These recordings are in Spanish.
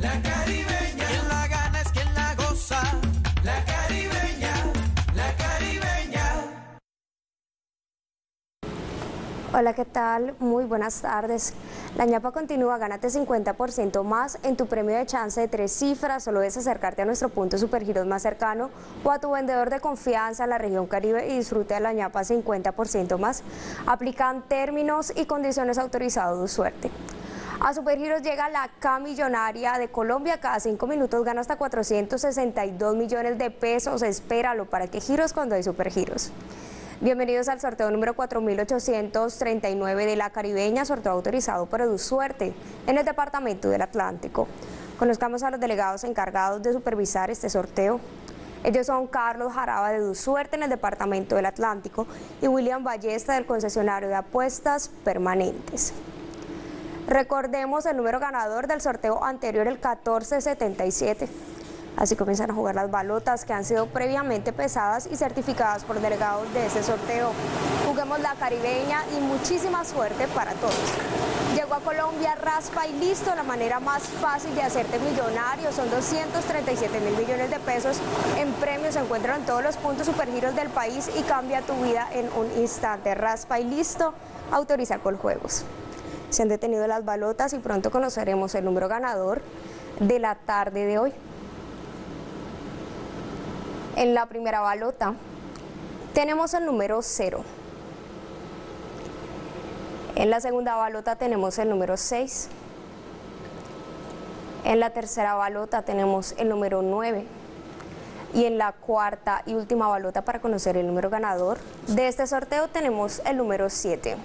la caribeña. Quien la gana es quien la goza, la caribeña, la caribeña. Hola, ¿qué tal? Muy buenas tardes. La ñapa continúa, gánate 50% más en tu premio de chance de tres cifras. Solo es acercarte a nuestro punto Supergiros más cercano o a tu vendedor de confianza en la región Caribe y disfrute de la ñapa 50% más. Aplican términos y condiciones autorizados de suerte. A Supergiros llega la K millonaria de Colombia. Cada cinco minutos gana hasta 462 millones de pesos. Espéralo para que giros cuando hay Supergiros. Bienvenidos al sorteo número 4839 de la Caribeña, sorteo autorizado por EduSuerte en el Departamento del Atlántico. Conozcamos a los delegados encargados de supervisar este sorteo. Ellos son Carlos Jaraba de EduSuerte en el Departamento del Atlántico y William Ballesta del concesionario de apuestas permanentes. Recordemos el número ganador del sorteo anterior, el 1477. Así comienzan a jugar las balotas que han sido previamente pesadas y certificadas por delegados de ese sorteo. Juguemos la caribeña y muchísima suerte para todos. Llegó a Colombia, raspa y listo, la manera más fácil de hacerte millonario. Son 237 mil millones de pesos en premios. Se encuentran en todos los puntos supergiros del país y cambia tu vida en un instante. Raspa y listo, autoriza Coljuegos. Se han detenido las balotas y pronto conoceremos el número ganador de la tarde de hoy. En la primera balota tenemos el número 0. En la segunda balota tenemos el número 6. En la tercera balota tenemos el número 9. Y en la cuarta y última balota para conocer el número ganador de este sorteo tenemos el número 7.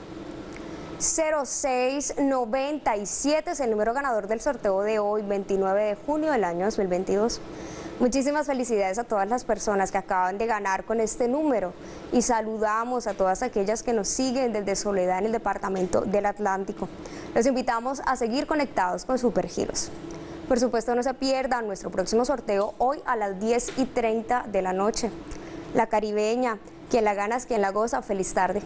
0697 es el número ganador del sorteo de hoy, 29 de junio del año 2022. Muchísimas felicidades a todas las personas que acaban de ganar con este número y saludamos a todas aquellas que nos siguen desde Soledad en el departamento del Atlántico. Los invitamos a seguir conectados con Supergiros. Por supuesto no se pierdan nuestro próximo sorteo hoy a las 10 y 30 de la noche. La caribeña, quien la gana es quien la goza. Feliz tarde.